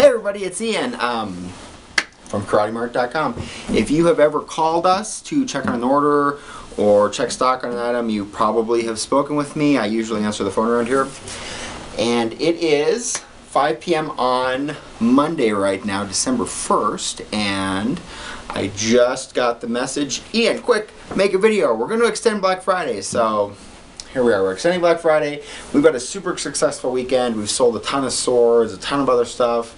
Hey everybody, it's Ian um, from KarateMart.com. If you have ever called us to check on an order or check stock on an item, you probably have spoken with me. I usually answer the phone around here. And it is 5 p.m. on Monday right now, December 1st, and I just got the message, Ian, quick, make a video. We're going to extend Black Friday, so here we are. We're extending Black Friday. We've got a super successful weekend. We've sold a ton of swords, a ton of other stuff.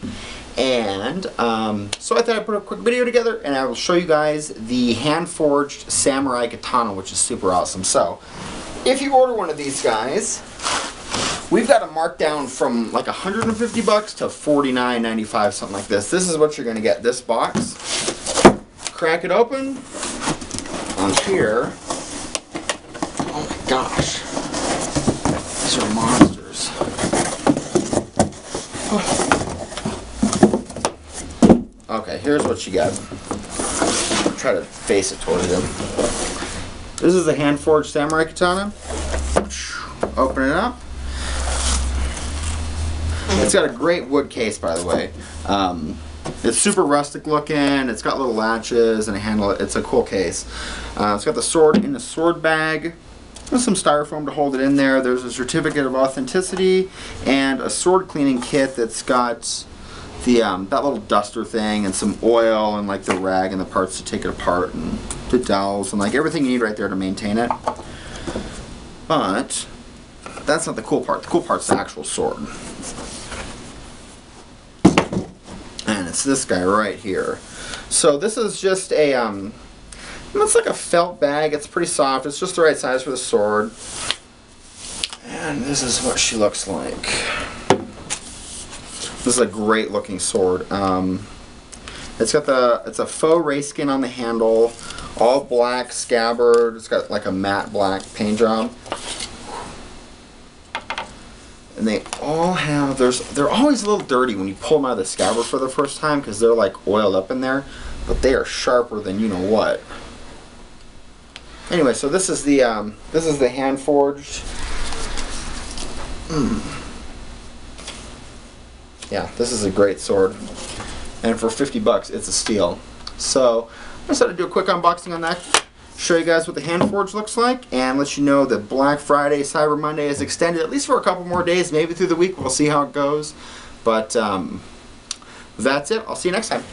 And um, so I thought I'd put a quick video together and I will show you guys the hand-forged samurai katana, which is super awesome. So, if you order one of these guys, we've got a markdown from like 150 bucks to 49.95, something like this. This is what you're going to get. This box. Crack it open. On here, gosh. These are monsters. Okay, here's what you got. Try to face it towards him. This is a hand forged samurai katana. Open it up. It's got a great wood case, by the way. Um, it's super rustic looking. It's got little latches and a handle. It's a cool case. Uh, it's got the sword in the sword bag. There's some styrofoam to hold it in there. There's a certificate of authenticity and a sword cleaning kit that's got the um, that little duster thing and some oil and like the rag and the parts to take it apart and the dowels and like everything you need right there to maintain it. But that's not the cool part. The cool part's the actual sword. And it's this guy right here. So this is just a um, it's like a felt bag. It's pretty soft. It's just the right size for the sword. And this is what she looks like. This is a great looking sword. Um, it's got the it's a faux ray skin on the handle, all black scabbard. It's got like a matte black paint job. And they all have there's they're always a little dirty when you pull them out of the scabbard for the first time because they're like oiled up in there, but they are sharper than you know what. Anyway, so this is the um, this is the hand forged. Mm. Yeah, this is a great sword, and for 50 bucks, it's a steal. So I decided to do a quick unboxing on that, show you guys what the hand forge looks like, and let you know that Black Friday, Cyber Monday is extended at least for a couple more days, maybe through the week. We'll see how it goes, but um, that's it. I'll see you next time.